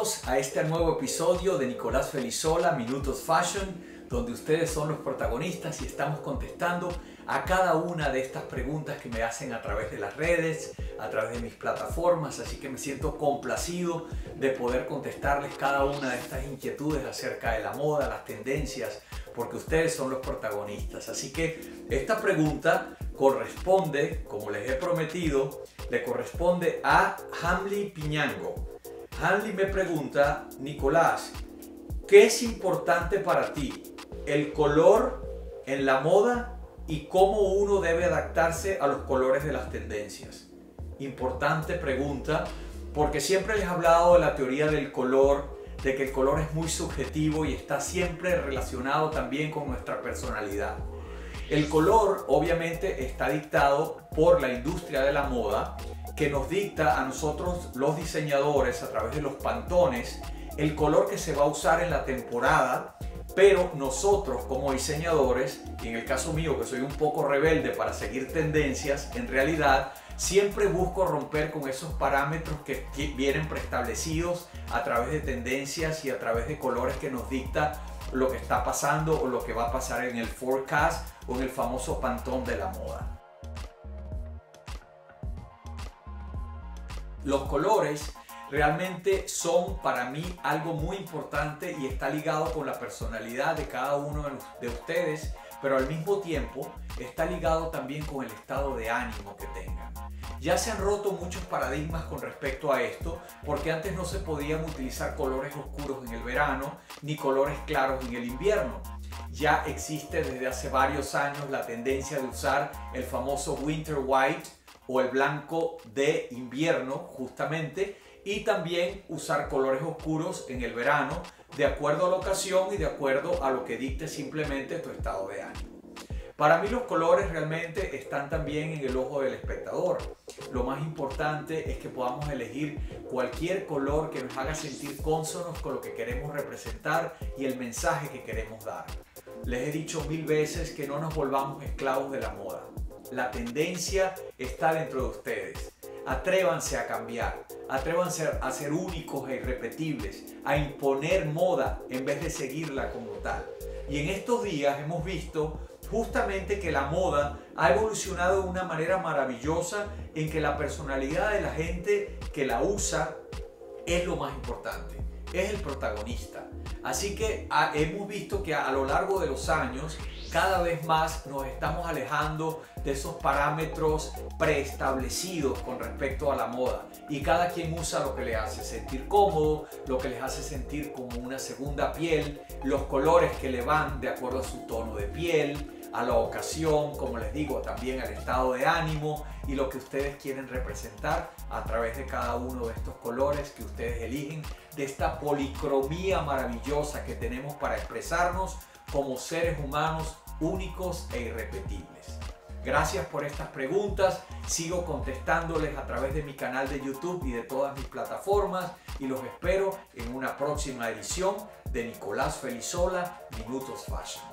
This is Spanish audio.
bienvenidos a este nuevo episodio de Nicolás Felizola, Minutos Fashion, donde ustedes son los protagonistas y estamos contestando a cada una de estas preguntas que me hacen a través de las redes, a través de mis plataformas, así que me siento complacido de poder contestarles cada una de estas inquietudes acerca de la moda, las tendencias, porque ustedes son los protagonistas. Así que esta pregunta corresponde, como les he prometido, le corresponde a Hamli Piñango. Hanley me pregunta, Nicolás, ¿qué es importante para ti? ¿El color en la moda y cómo uno debe adaptarse a los colores de las tendencias? Importante pregunta porque siempre les he hablado de la teoría del color, de que el color es muy subjetivo y está siempre relacionado también con nuestra personalidad. El color obviamente está dictado por la industria de la moda que nos dicta a nosotros los diseñadores a través de los pantones el color que se va a usar en la temporada, pero nosotros como diseñadores, y en el caso mío que soy un poco rebelde para seguir tendencias, en realidad siempre busco romper con esos parámetros que vienen preestablecidos a través de tendencias y a través de colores que nos dicta lo que está pasando o lo que va a pasar en el forecast o en el famoso pantón de la moda. Los colores realmente son para mí algo muy importante y está ligado con la personalidad de cada uno de ustedes, pero al mismo tiempo está ligado también con el estado de ánimo que tengan. Ya se han roto muchos paradigmas con respecto a esto, porque antes no se podían utilizar colores oscuros en el verano ni colores claros en el invierno. Ya existe desde hace varios años la tendencia de usar el famoso winter white o el blanco de invierno justamente y también usar colores oscuros en el verano de acuerdo a la ocasión y de acuerdo a lo que dicte simplemente tu estado de ánimo. Para mí los colores realmente están también en el ojo del espectador. Lo más importante es que podamos elegir cualquier color que nos haga sentir cónsonos con lo que queremos representar y el mensaje que queremos dar. Les he dicho mil veces que no nos volvamos esclavos de la moda. La tendencia está dentro de ustedes. Atrévanse a cambiar, atrévanse a ser únicos e irrepetibles, a imponer moda en vez de seguirla como tal. Y en estos días hemos visto justamente que la moda ha evolucionado de una manera maravillosa en que la personalidad de la gente que la usa es lo más importante, es el protagonista. Así que ah, hemos visto que a lo largo de los años cada vez más nos estamos alejando de esos parámetros preestablecidos con respecto a la moda y cada quien usa lo que le hace sentir cómodo, lo que les hace sentir como una segunda piel, los colores que le van de acuerdo a su tono de piel, a la ocasión, como les digo, también al estado de ánimo y lo que ustedes quieren representar a través de cada uno de estos colores que ustedes eligen, de esta policromía maravillosa que tenemos para expresarnos como seres humanos únicos e irrepetibles. Gracias por estas preguntas, sigo contestándoles a través de mi canal de YouTube y de todas mis plataformas y los espero en una próxima edición de Nicolás Felizola Minutos Fashion.